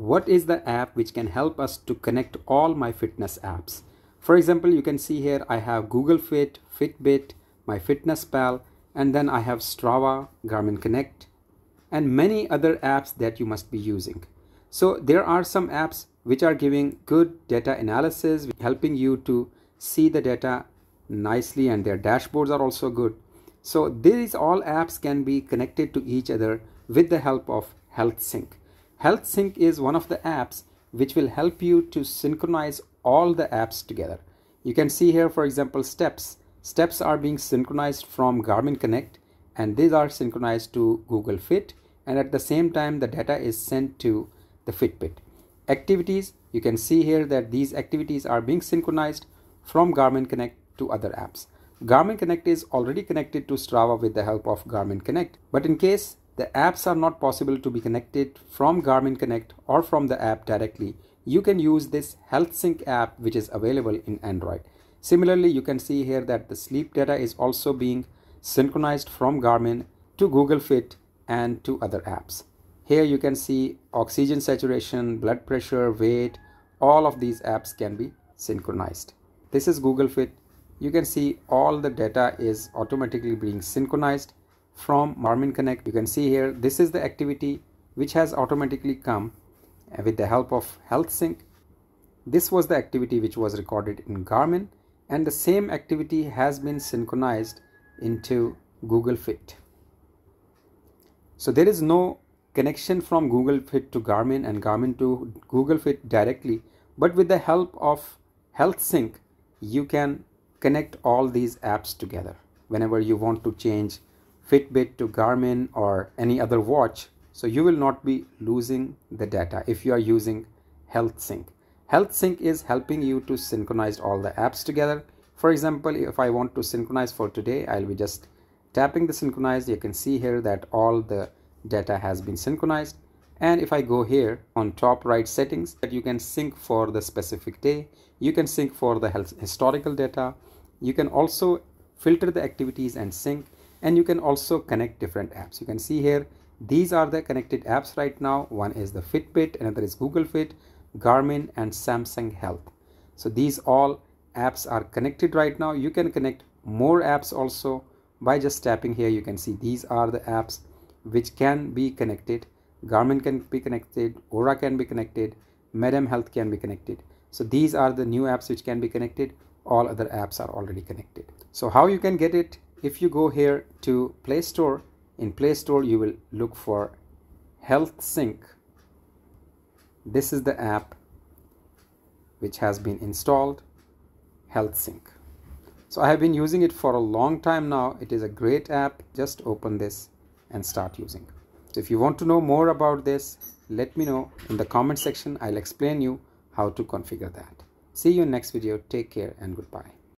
what is the app which can help us to connect all my fitness apps. For example, you can see here I have Google Fit, Fitbit, my Fitness Pal, and then I have Strava, Garmin Connect, and many other apps that you must be using. So there are some apps which are giving good data analysis, helping you to see the data nicely and their dashboards are also good. So these all apps can be connected to each other with the help of HealthSync. HealthSync is one of the apps which will help you to synchronize all the apps together. You can see here, for example, steps. Steps are being synchronized from Garmin Connect and these are synchronized to Google Fit and at the same time the data is sent to the Fitbit. Activities, you can see here that these activities are being synchronized from Garmin Connect to other apps. Garmin Connect is already connected to Strava with the help of Garmin Connect. But in case the apps are not possible to be connected from Garmin Connect or from the app directly, you can use this HealthSync app which is available in Android. Similarly, you can see here that the sleep data is also being synchronized from Garmin to Google Fit and to other apps. Here you can see oxygen saturation, blood pressure, weight, all of these apps can be synchronized. This is Google Fit. You can see all the data is automatically being synchronized from Garmin Connect. You can see here, this is the activity which has automatically come with the help of HealthSync. This was the activity which was recorded in Garmin and the same activity has been synchronized into Google Fit. So there is no connection from Google Fit to Garmin and Garmin to Google Fit directly, but with the help of HealthSync, you can connect all these apps together. Whenever you want to change Fitbit to Garmin or any other watch, so you will not be losing the data if you are using HealthSync. HealthSync is helping you to synchronize all the apps together. For example, if I want to synchronize for today, I'll be just tapping the synchronize. You can see here that all the data has been synchronized and if I go here on top right settings that you can sync for the specific day you can sync for the health historical data you can also filter the activities and sync and you can also connect different apps you can see here these are the connected apps right now one is the Fitbit another is Google Fit Garmin and Samsung Health so these all apps are connected right now you can connect more apps also by just tapping here you can see these are the apps which can be connected. Garmin can be connected, Oura can be connected, Medem Health can be connected. So these are the new apps which can be connected. All other apps are already connected. So how you can get it? If you go here to Play Store, in Play Store you will look for Health Sync. This is the app which has been installed, Health Sync. So I have been using it for a long time now. It is a great app. Just open this and start using. So if you want to know more about this, let me know in the comment section. I'll explain you how to configure that. See you in next video. Take care and goodbye.